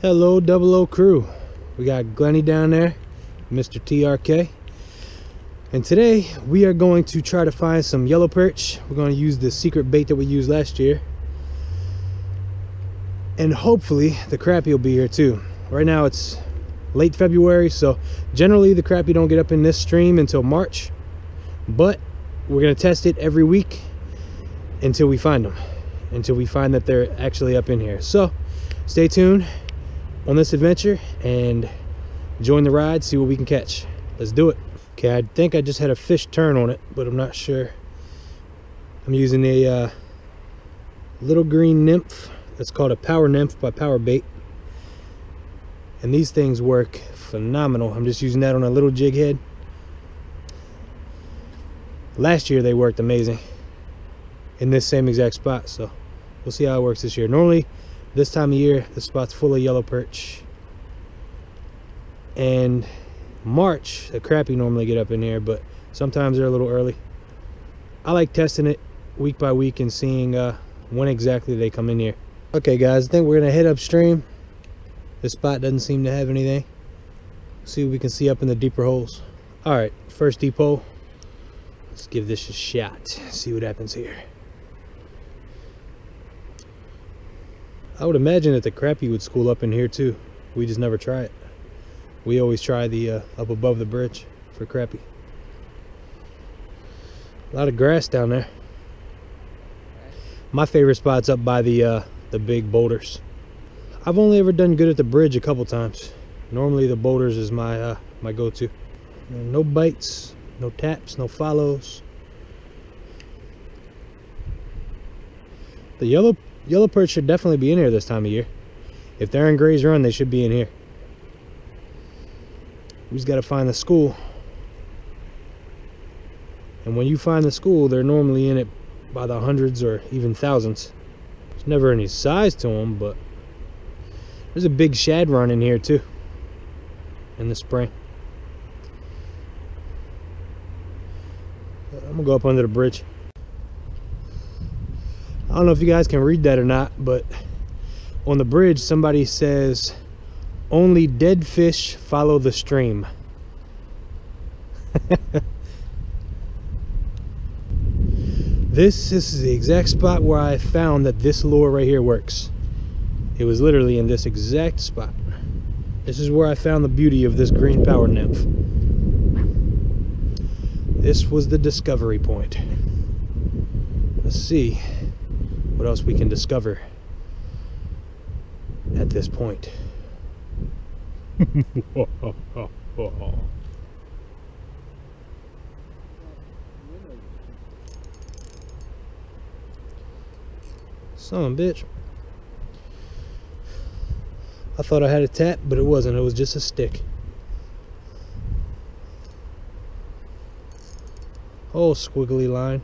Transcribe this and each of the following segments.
Hello, Double O crew. We got Glenny down there, Mr. TRK. And today we are going to try to find some yellow perch. We're going to use the secret bait that we used last year. And hopefully the crappie will be here too. Right now it's late February, so generally the crappie don't get up in this stream until March. But we're going to test it every week until we find them. Until we find that they're actually up in here. So stay tuned on this adventure and join the ride, see what we can catch. Let's do it. Okay, I think I just had a fish turn on it, but I'm not sure. I'm using a uh, little green nymph. That's called a power nymph by Power Bait. And these things work phenomenal. I'm just using that on a little jig head. Last year they worked amazing in this same exact spot, so we'll see how it works this year. Normally, this time of year the spot's full of yellow perch. And march the crappie normally get up in here but sometimes they're a little early. I like testing it week by week and seeing uh, when exactly they come in here. Okay guys i think we're gonna head upstream. This spot doesn't seem to have anything. See what we can see up in the deeper holes. All right first deep hole let's give this a shot. See what happens here I would imagine that the crappie would school up in here too. We just never try it. We always try the uh, up above the bridge for crappie. A lot of grass down there. My favorite spot's up by the uh, the big boulders. I've only ever done good at the bridge a couple times. Normally the boulders is my uh, my go-to. No bites, no taps, no follows. The yellow Yellow perch should definitely be in here this time of year. If they're in Gray's Run, they should be in here. We just got to find the school. And when you find the school, they're normally in it by the hundreds or even thousands. There's never any size to them, but there's a big shad run in here too in the spring. I'm gonna go up under the bridge. I don't know if you guys can read that or not, but on the bridge somebody says, only dead fish follow the stream. this, this is the exact spot where I found that this lure right here works. It was literally in this exact spot. This is where I found the beauty of this green power nymph. This was the discovery point. Let's see what else we can discover at this point. Son bitch. I thought I had a tap, but it wasn't. It was just a stick. Oh, squiggly line.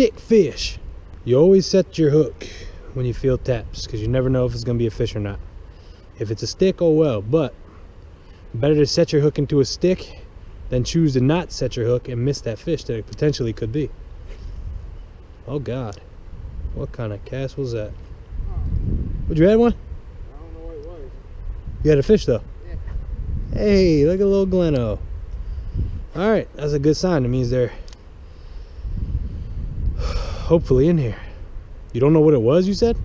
Stick fish. You always set your hook when you feel taps because you never know if it's going to be a fish or not. If it's a stick, oh well, but better to set your hook into a stick than choose to not set your hook and miss that fish that it potentially could be. Oh God, what kind of cast was that? Would you had one? I don't know what it was. You had a fish though? Yeah. Hey, look at little Gleno. All right, that's a good sign. It means they're hopefully in here. You don't know what it was, you said?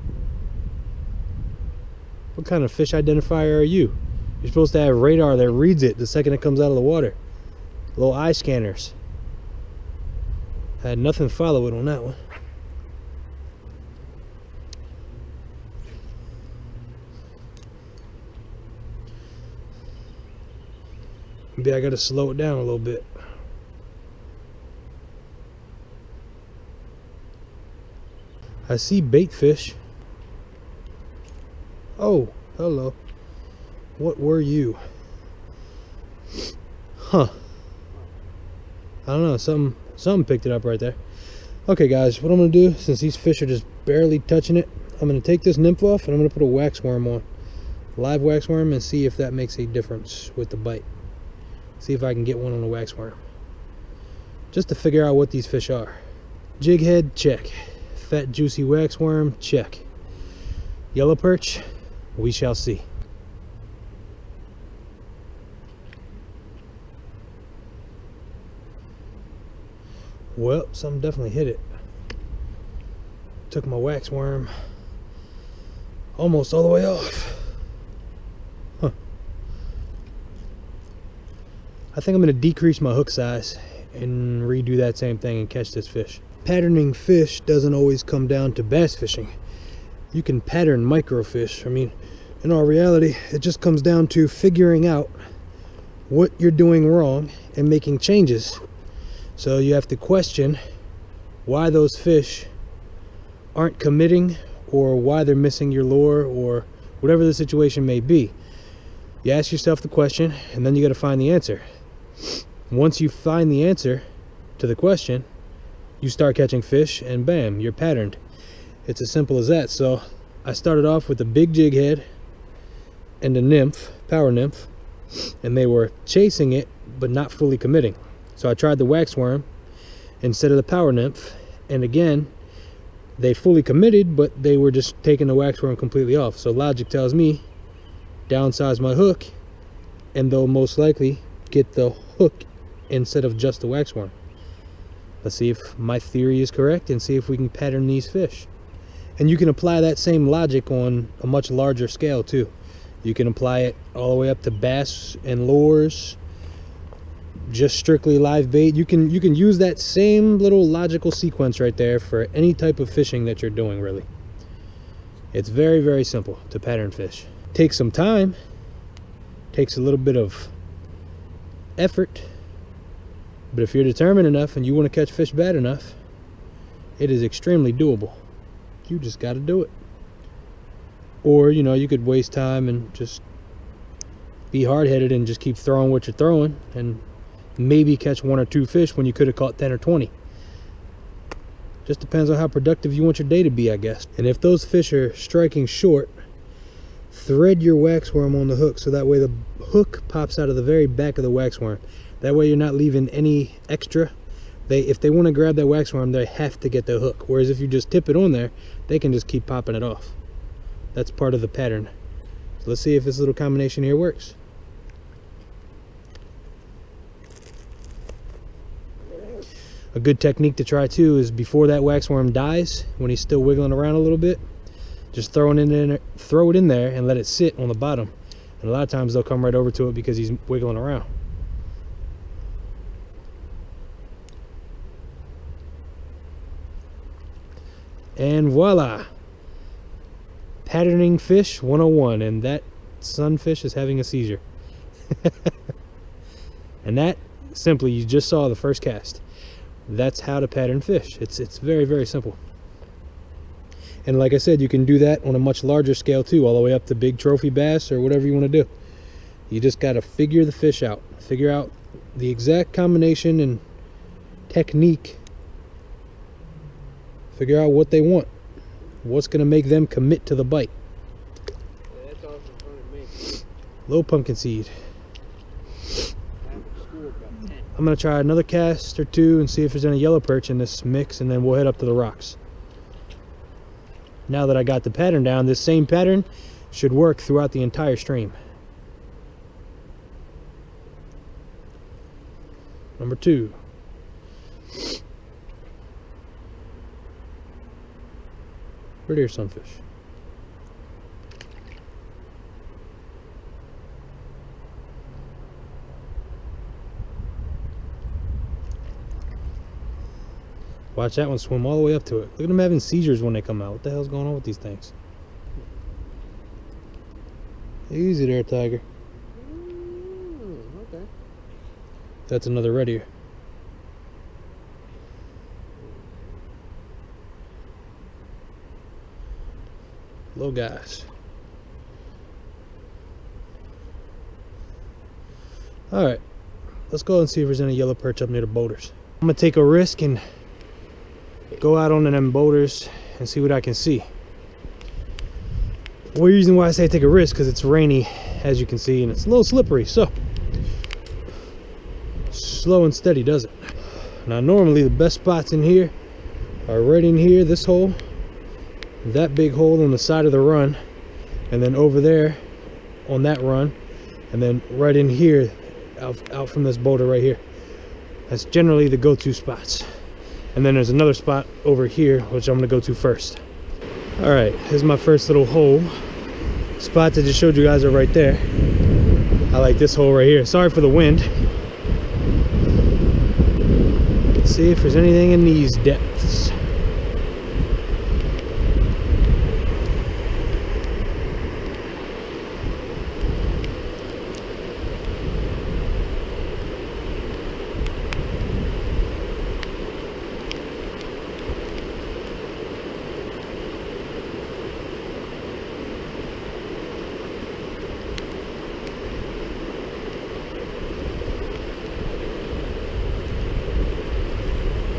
What kind of fish identifier are you? You're supposed to have radar that reads it the second it comes out of the water. Little eye scanners. I had nothing follow it on that one. Maybe I gotta slow it down a little bit. I see bait fish. Oh, hello. What were you? Huh. I don't know, something something picked it up right there. Okay guys, what I'm gonna do, since these fish are just barely touching it, I'm gonna take this nymph off and I'm gonna put a wax worm on. Live wax worm and see if that makes a difference with the bite. See if I can get one on a wax worm. Just to figure out what these fish are. Jig head, check. Fat juicy wax worm, check. yellow perch, we shall see. Well, something definitely hit it. Took my wax worm almost all the way off. Huh. I think I'm going to decrease my hook size and redo that same thing and catch this fish. Patterning fish doesn't always come down to bass fishing. You can pattern microfish. I mean, in all reality, it just comes down to figuring out what you're doing wrong and making changes. So you have to question why those fish aren't committing or why they're missing your lure or whatever the situation may be. You ask yourself the question and then you got to find the answer. Once you find the answer to the question, you start catching fish and bam, you're patterned. It's as simple as that. So I started off with a big jig head and a nymph, power nymph, and they were chasing it but not fully committing. So I tried the wax worm instead of the power nymph, and again, they fully committed, but they were just taking the wax worm completely off. So logic tells me downsize my hook, and they'll most likely get the hook instead of just the wax worm. Let's see if my theory is correct and see if we can pattern these fish. And you can apply that same logic on a much larger scale too. You can apply it all the way up to bass and lures, just strictly live bait. You can you can use that same little logical sequence right there for any type of fishing that you're doing really. It's very very simple to pattern fish. Takes some time. Takes a little bit of effort. But if you're determined enough and you want to catch fish bad enough, it is extremely doable. You just got to do it. Or, you know, you could waste time and just be hard-headed and just keep throwing what you're throwing and maybe catch one or two fish when you could have caught 10 or 20. Just depends on how productive you want your day to be, I guess. And if those fish are striking short, thread your wax worm on the hook so that way the hook pops out of the very back of the wax worm. That way you're not leaving any extra. They, if they want to grab that wax worm, they have to get the hook. Whereas if you just tip it on there, they can just keep popping it off. That's part of the pattern. So let's see if this little combination here works. A good technique to try too is before that wax worm dies, when he's still wiggling around a little bit, just throw it in there, throw it in there and let it sit on the bottom. And a lot of times they'll come right over to it because he's wiggling around. And voila! Patterning fish 101 and that sunfish is having a seizure. and that simply you just saw the first cast. That's how to pattern fish. It's it's very very simple. And like I said, you can do that on a much larger scale too, all the way up to big trophy bass or whatever you want to do. You just got to figure the fish out. Figure out the exact combination and technique. Figure out what they want. What's going to make them commit to the bite. Yeah, that's off in front of me. Low pumpkin seed. Half at school about 10. I'm going to try another cast or two and see if there's any yellow perch in this mix and then we'll head up to the rocks. Now that I got the pattern down, this same pattern should work throughout the entire stream. Number two. Prettier sunfish. Watch that one swim all the way up to it. Look at them having seizures when they come out. What the hell's going on with these things? Easy there, Tiger. Mm, okay. That's another redear. Little guys. Alright. Let's go and see if there's any yellow perch up near the boulders. I'm gonna take a risk and go out on them boulders and see what I can see. One reason why I say take a risk because it's rainy, as you can see, and it's a little slippery. So, slow and steady does it. Now, normally the best spots in here are right in here, this hole, that big hole on the side of the run and then over there on that run and then right in here out, out from this boulder right here. That's generally the go-to spots. And then there's another spot over here which i'm to go to first. All right here's my first little hole. Spots i just showed you guys are right there. I like this hole right here. Sorry for the wind. Let's see if there's anything in these depths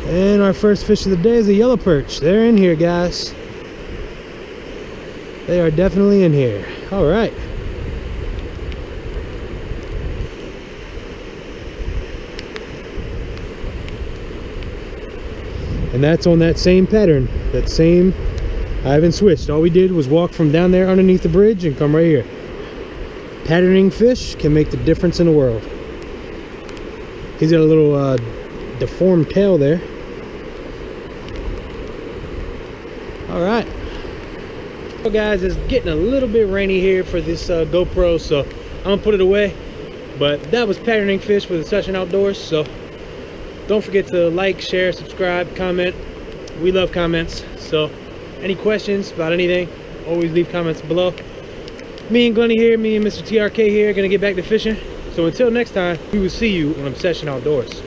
And our first fish of the day is a yellow perch. They're in here, guys. They are definitely in here. All right. And that's on that same pattern. That same, I haven't switched. All we did was walk from down there underneath the bridge and come right here. Patterning fish can make the difference in the world. He's got a little uh, deformed tail there. All right. Well, guys, it's getting a little bit rainy here for this uh, GoPro, so I'm gonna put it away. But that was patterning fish with Obsession Outdoors. So don't forget to like, share, subscribe, comment. We love comments. So any questions about anything, always leave comments below. Me and Glenny here, me and Mr. TRK here, gonna get back to fishing. So until next time, we will see you on Obsession Outdoors.